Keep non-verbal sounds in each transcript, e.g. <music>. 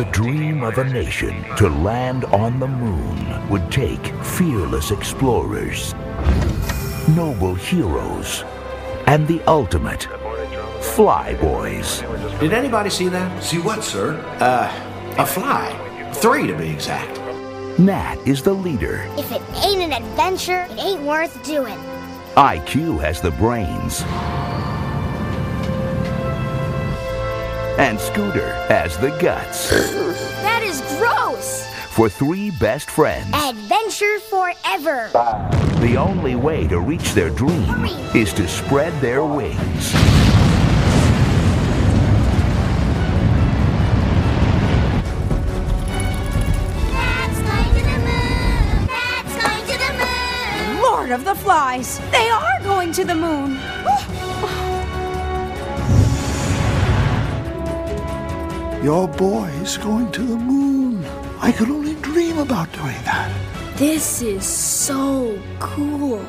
The dream of a nation to land on the moon would take fearless explorers, noble heroes, and the ultimate flyboys. Did anybody see that? See what, sir? Uh, A fly. Three to be exact. Nat is the leader. If it ain't an adventure, it ain't worth doing. IQ has the brains. And Scooter has the guts. <laughs> That is gross! For three best friends, Adventure forever! the only way to reach their dream is to spread their wings. That's going to the moon! That's going to the moon! Lord of the Flies! They are going to the moon! <gasps> <gasps> Oh. Your boy is going to the moon. I could only dream about doing that. This is so cool.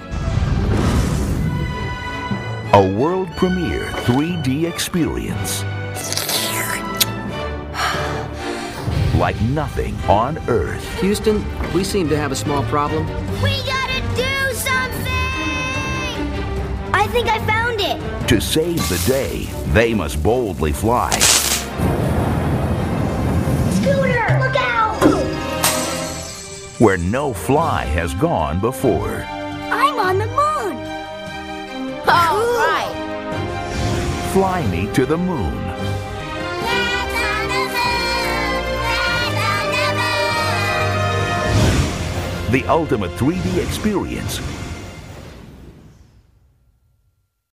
A world premiere 3D experience. Like nothing on Earth. Houston, we seem to have a small problem. We gotta do something! I think I found it! To save the day, they must boldly fly. Where no fly has gone before. I'm on the moon! All right! Fly me to the moon. That's on the moon! That's on the moon! The ultimate 3D experience